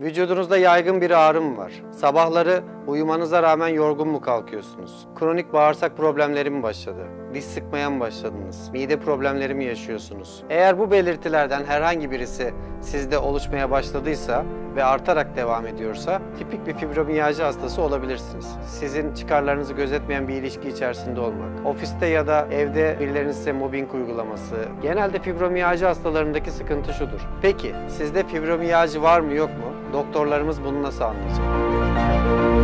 Vücudunuzda yaygın bir ağrı mı var? Sabahları uyumanıza rağmen yorgun mu kalkıyorsunuz? Kronik bağırsak problemleri mi başladı? Diş sıkmaya mı başladınız? Mide problemleri mi yaşıyorsunuz? Eğer bu belirtilerden herhangi birisi sizde oluşmaya başladıysa ve artarak devam ediyorsa tipik bir fibromiyalji hastası olabilirsiniz. Sizin çıkarlarınızı gözetmeyen bir ilişki içerisinde olmak, ofiste ya da evde birilerinin size mobbing uygulaması. Genelde fibromiyalji hastalarındaki sıkıntı şudur. Peki sizde fibromiyalji var mı yok mu? Doktorlarımız bunu nasıl anlayacak?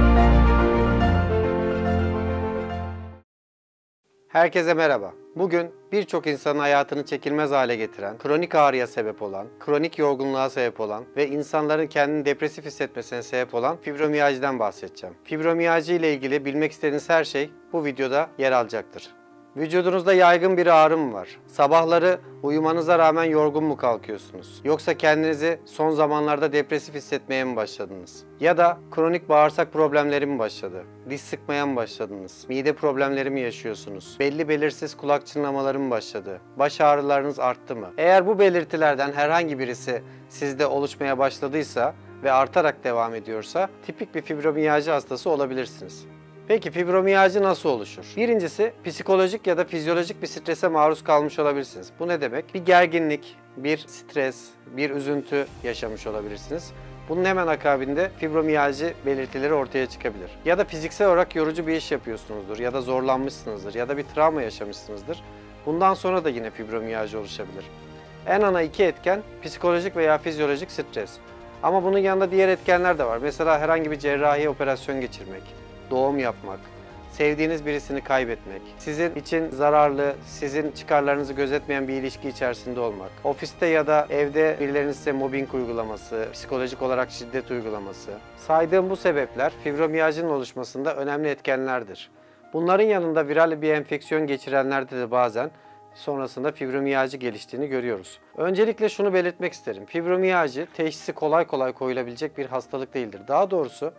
Herkese merhaba. Bugün birçok insanın hayatını çekilmez hale getiren, kronik ağrıya sebep olan, kronik yorgunluğa sebep olan ve insanların kendini depresif hissetmesine sebep olan fibromiyajiden bahsedeceğim. Fibromiyajı ile ilgili bilmek istediğiniz her şey bu videoda yer alacaktır. Vücudunuzda yaygın bir ağrı mı var? Sabahları uyumanıza rağmen yorgun mu kalkıyorsunuz? Yoksa kendinizi son zamanlarda depresif hissetmeye mi başladınız? Ya da kronik bağırsak problemleri mi başladı? Diş sıkmaya mı başladınız? Mide problemleri mi yaşıyorsunuz? Belli belirsiz kulak çınlamaları mı başladı? Baş ağrılarınız arttı mı? Eğer bu belirtilerden herhangi birisi sizde oluşmaya başladıysa ve artarak devam ediyorsa tipik bir fibromiyalji hastası olabilirsiniz. Peki fibromiyalji nasıl oluşur? Birincisi psikolojik ya da fizyolojik bir strese maruz kalmış olabilirsiniz. Bu ne demek? Bir gerginlik, bir stres, bir üzüntü yaşamış olabilirsiniz. Bunun hemen akabinde fibromiyalji belirtileri ortaya çıkabilir. Ya da fiziksel olarak yorucu bir iş yapıyorsunuzdur ya da zorlanmışsınızdır ya da bir travma yaşamışsınızdır. Bundan sonra da yine fibromiyalji oluşabilir. En ana iki etken psikolojik veya fizyolojik stres. Ama bunun yanında diğer etkenler de var. Mesela herhangi bir cerrahi operasyon geçirmek, doğum yapmak, sevdiğiniz birisini kaybetmek, sizin için zararlı, sizin çıkarlarınızı gözetmeyen bir ilişki içerisinde olmak, ofiste ya da evde birilerinin size mobbing uygulaması, psikolojik olarak şiddet uygulaması. Saydığım bu sebepler fibromiyajının oluşmasında önemli etkenlerdir. Bunların yanında viral bir enfeksiyon geçirenlerde de bazen sonrasında fibromiyalji geliştiğini görüyoruz. Öncelikle şunu belirtmek isterim. Fibromiyalji teşhisi kolay kolay koyulabilecek bir hastalık değildir. Daha doğrusu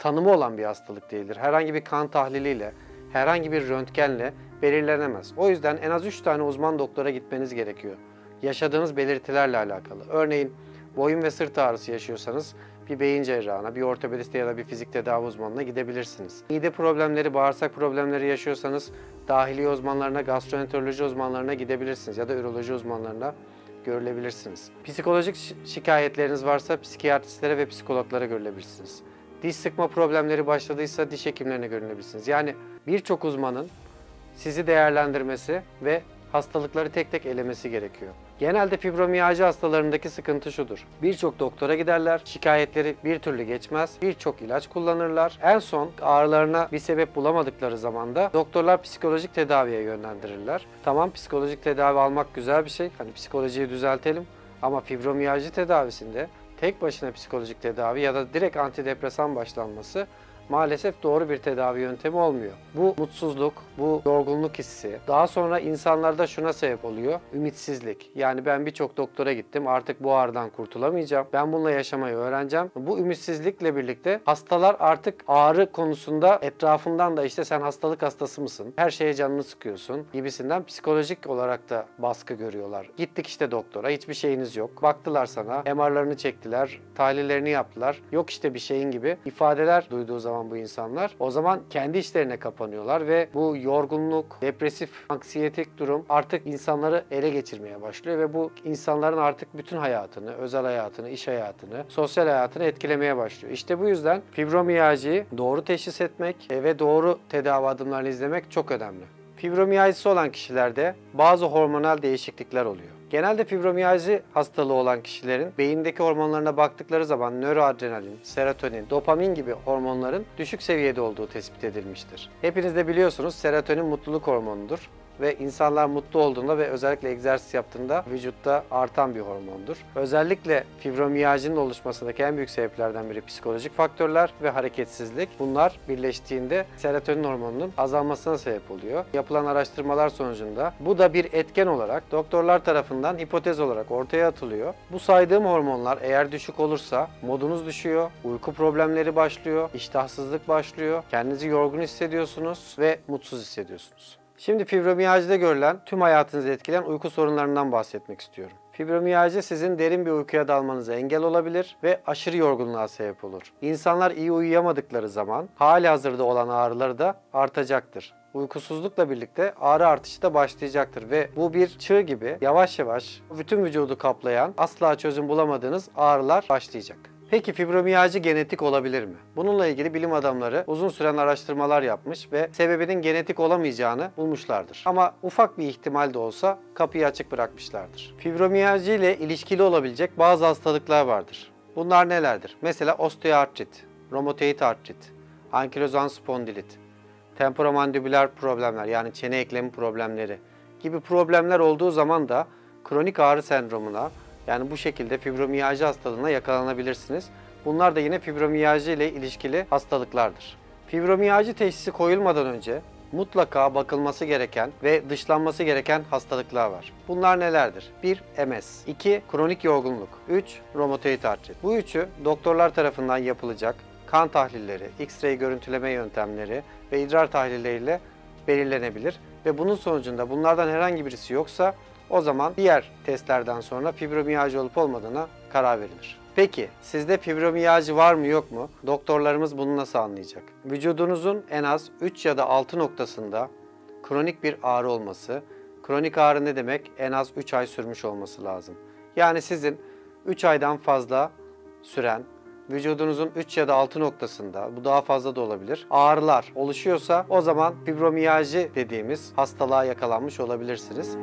tanımı olan bir hastalık değildir. Herhangi bir kan tahliliyle, herhangi bir röntgenle belirlenemez. O yüzden en az 3 tane uzman doktora gitmeniz gerekiyor. Yaşadığınız belirtilerle alakalı. Örneğin boyun ve sırt ağrısı yaşıyorsanız bir beyin cerrahına, bir ortopediste ya da bir fizik tedavi uzmanına gidebilirsiniz. Mide problemleri, bağırsak problemleri yaşıyorsanız dahili uzmanlarına, gastroenteroloji uzmanlarına gidebilirsiniz ya da üroloji uzmanlarına görülebilirsiniz. Psikolojik şikayetleriniz varsa psikiyatristlere ve psikologlara görülebilirsiniz diş sıkma problemleri başladıysa diş hekimlerine görünebilirsiniz. Yani birçok uzmanın sizi değerlendirmesi ve hastalıkları tek tek elemesi gerekiyor. Genelde fibromiyalji hastalarındaki sıkıntı şudur. Birçok doktora giderler, şikayetleri bir türlü geçmez, birçok ilaç kullanırlar. En son ağrılarına bir sebep bulamadıkları zaman da doktorlar psikolojik tedaviye yönlendirirler. Tamam psikolojik tedavi almak güzel bir şey, hani psikolojiyi düzeltelim ama fibromiyalji tedavisinde tek başına psikolojik tedavi ya da direkt antidepresan başlanması maalesef doğru bir tedavi yöntemi olmuyor. Bu mutsuzluk, bu yorgunluk hissi daha sonra insanlarda şuna sebep oluyor. Ümitsizlik. Yani ben birçok doktora gittim artık bu ağrıdan kurtulamayacağım. Ben bununla yaşamayı öğreneceğim. Bu ümitsizlikle birlikte hastalar artık ağrı konusunda etrafından da işte sen hastalık hastası mısın? Her şeye canını sıkıyorsun gibisinden psikolojik olarak da baskı görüyorlar. Gittik işte doktora hiçbir şeyiniz yok. Baktılar sana MR'larını çektiler, tahlillerini yaptılar. Yok işte bir şeyin gibi ifadeler duyduğu zaman zaman bu insanlar. O zaman kendi işlerine kapanıyorlar ve bu yorgunluk, depresif, anksiyetik durum artık insanları ele geçirmeye başlıyor ve bu insanların artık bütün hayatını, özel hayatını, iş hayatını, sosyal hayatını etkilemeye başlıyor. İşte bu yüzden fibromiyaljiyi doğru teşhis etmek ve doğru tedavi adımlarını izlemek çok önemli. Fibromiyajisi olan kişilerde bazı hormonal değişiklikler oluyor. Genelde fibromiyalji hastalığı olan kişilerin beyindeki hormonlarına baktıkları zaman nöroadrenalin, serotonin, dopamin gibi hormonların düşük seviyede olduğu tespit edilmiştir. Hepiniz de biliyorsunuz serotonin mutluluk hormonudur ve insanlar mutlu olduğunda ve özellikle egzersiz yaptığında vücutta artan bir hormondur. Özellikle fibromiyajinin oluşmasındaki en büyük sebeplerden biri psikolojik faktörler ve hareketsizlik. Bunlar birleştiğinde serotonin hormonunun azalmasına sebep oluyor. Yapılan araştırmalar sonucunda bu da bir etken olarak doktorlar tarafından hipotez olarak ortaya atılıyor. Bu saydığım hormonlar eğer düşük olursa modunuz düşüyor, uyku problemleri başlıyor, iştahsızlık başlıyor, kendinizi yorgun hissediyorsunuz ve mutsuz hissediyorsunuz. Şimdi fibromiyajide görülen tüm hayatınızı etkileyen uyku sorunlarından bahsetmek istiyorum. Fibromiyalji sizin derin bir uykuya dalmanıza engel olabilir ve aşırı yorgunluğa sebep olur. İnsanlar iyi uyuyamadıkları zaman hali hazırda olan ağrıları da artacaktır. Uykusuzlukla birlikte ağrı artışı da başlayacaktır ve bu bir çığ gibi yavaş yavaş bütün vücudu kaplayan asla çözüm bulamadığınız ağrılar başlayacak. Peki fibromiyalji genetik olabilir mi? Bununla ilgili bilim adamları uzun süren araştırmalar yapmış ve sebebinin genetik olamayacağını bulmuşlardır. Ama ufak bir ihtimal de olsa kapıyı açık bırakmışlardır. Fibromiyalji ile ilişkili olabilecek bazı hastalıklar vardır. Bunlar nelerdir? Mesela osteoartrit, romatoid artrit, ankilozan spondilit, temporomandibüler problemler yani çene eklemi problemleri gibi problemler olduğu zaman da kronik ağrı sendromuna yani bu şekilde fibromiyalji hastalığına yakalanabilirsiniz. Bunlar da yine fibromiyalji ile ilişkili hastalıklardır. Fibromiyalji teşhisi koyulmadan önce mutlaka bakılması gereken ve dışlanması gereken hastalıklar var. Bunlar nelerdir? 1. MS 2. Kronik yorgunluk 3. Romatoid artrit Bu üçü doktorlar tarafından yapılacak kan tahlilleri, X-ray görüntüleme yöntemleri ve idrar tahlilleriyle belirlenebilir ve bunun sonucunda bunlardan herhangi birisi yoksa o zaman diğer testlerden sonra fibromiyalji olup olmadığına karar verilir. Peki sizde fibromiyalji var mı yok mu? Doktorlarımız bunu nasıl anlayacak? Vücudunuzun en az 3 ya da 6 noktasında kronik bir ağrı olması, kronik ağrı ne demek? En az 3 ay sürmüş olması lazım. Yani sizin 3 aydan fazla süren vücudunuzun 3 ya da 6 noktasında, bu daha fazla da olabilir, ağrılar oluşuyorsa o zaman fibromiyalji dediğimiz hastalığa yakalanmış olabilirsiniz.